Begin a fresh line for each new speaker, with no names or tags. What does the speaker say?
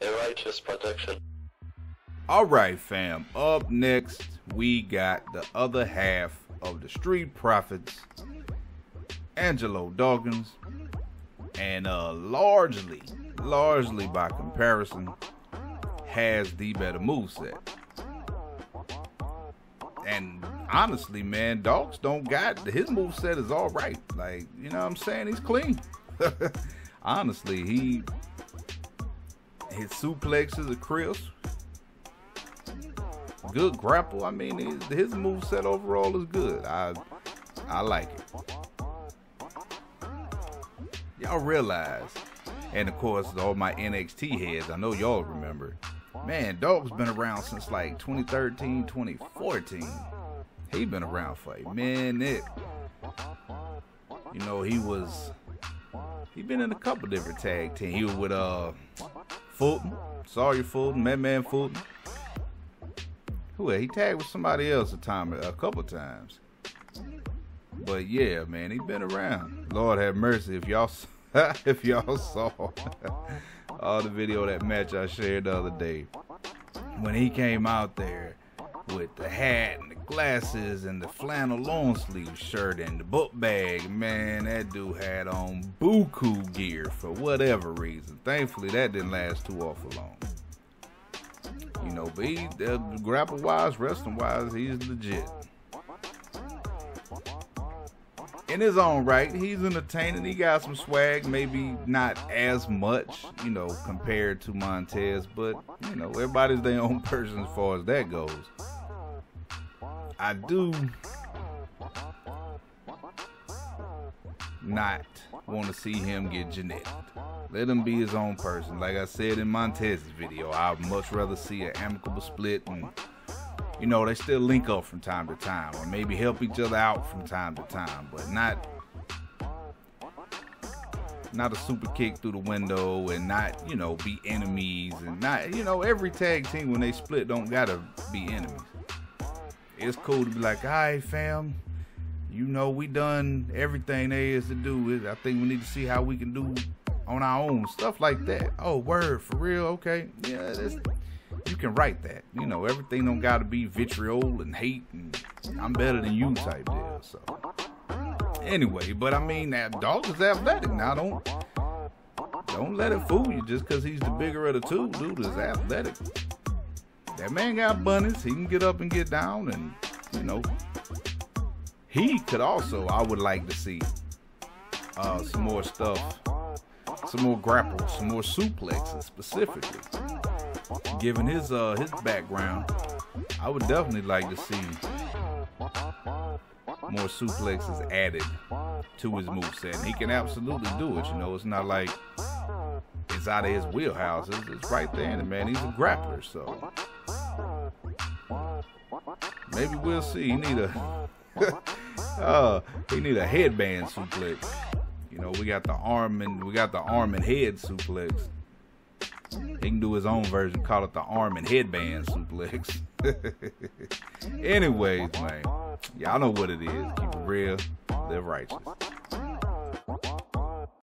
A righteous protection.
All right, fam. Up next, we got the other half of the Street Profits, Angelo Dawkins, and uh, largely, largely by comparison, has the better moveset. And honestly, man, dogs don't got his moveset is all right. Like, you know what I'm saying? He's clean. honestly, he his suplexes are crisp. Good grapple. I mean, his, his moveset overall is good. I I like it. Y'all realize, and of course, all my NXT heads, I know y'all remember. Man, Dog's been around since like 2013, 2014. He been around for a minute. You know, he was he been in a couple different tag teams. He was with uh Fulton, Sawyer Fulton, Madman Fulton. Who he tagged with somebody else a time a couple times. But yeah, man, he been around. Lord have mercy if y'all if y'all saw all the video that match I shared the other day. When he came out there with the hat and the glasses and the flannel long sleeve shirt and the book bag, man, that dude had on buku gear for whatever reason. Thankfully, that didn't last too awful long. You know, but he, uh, grapple wise, wrestling wise, he's legit in his own right, he's entertaining. He got some swag, maybe not as much, you know, compared to Montez, but you know, everybody's their own person as far as that goes. I do not want to see him get genetic. Let him be his own person. Like I said in Montez's video, I'd much rather see an amicable split and you know, they still link up from time to time or maybe help each other out from time to time, but not not a super kick through the window and not, you know, be enemies and not, you know, every tag team when they split don't gotta be enemies. It's cool to be like, all right, fam, you know, we done everything there is to do. I think we need to see how we can do on our own stuff like that. Oh, word for real? Okay, yeah, that's you can write that. You know, everything don't gotta be vitriol and hate and I'm better than you type deal. So anyway, but I mean that dog is athletic. Now don't don't let it fool you just because he's the bigger of the two. Dude is athletic. That man got bunnies. He can get up and get down, and you know he could also. I would like to see uh, some more stuff, some more grapples, some more suplexes specifically given his uh his background, I would definitely like to see more suplexes added to his moveset. And he can absolutely do it. You know, it's not like out of his wheelhouse. It's, it's right there, and man, he's a grappler. So maybe we'll see. He need a uh, he need a headband suplex. You know, we got the arm and we got the arm and head suplex. He can do his own version, call it the arm and headband suplex. Anyways, man, y'all know what it is. Keep it real, live righteous.